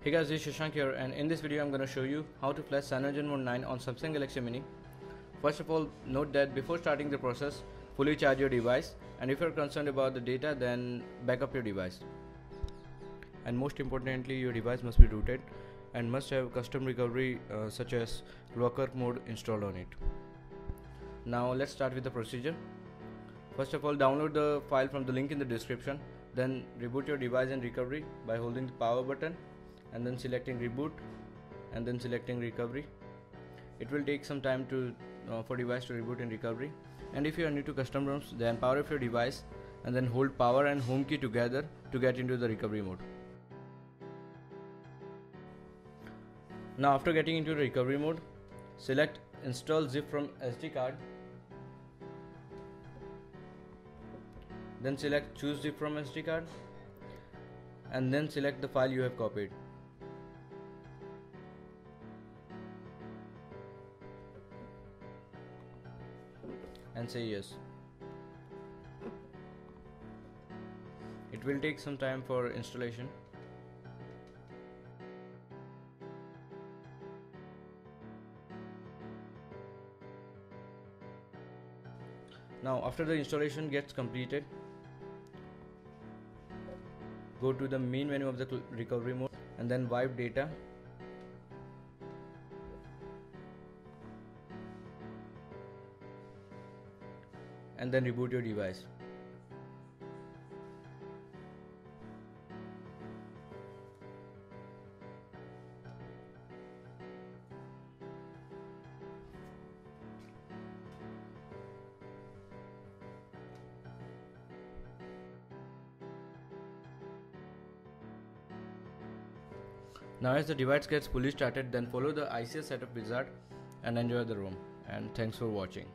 Hey guys, this is Shashank here and in this video I'm going to show you how to flash CyanogenMod 9 on Samsung Galaxy Mini. First of all, note that before starting the process, fully charge your device and if you're concerned about the data then back up your device. And most importantly, your device must be rooted and must have custom recovery uh, such as ClockworkMod installed on it. Now let's start with the procedure. First of all, download the file from the link in the description. Then reboot your device in recovery by holding the power button and then selecting reboot and then selecting recovery. It will take some time to uh, for device to reboot in recovery. And if you are new to custom ROMs then power off your device and then hold power and home key together to get into the recovery mode. Now after getting into recovery mode select install zip from SD card. Then select choose zip from SD card. And then select the file you have copied and say yes. It will take some time for installation. Now after the installation gets completed, go to the main menu of the recovery mode and then wipe data and then reboot your device. Now as the device gets fully started then follow the ICS setup wizard and enjoy the ROM and thanks for watching.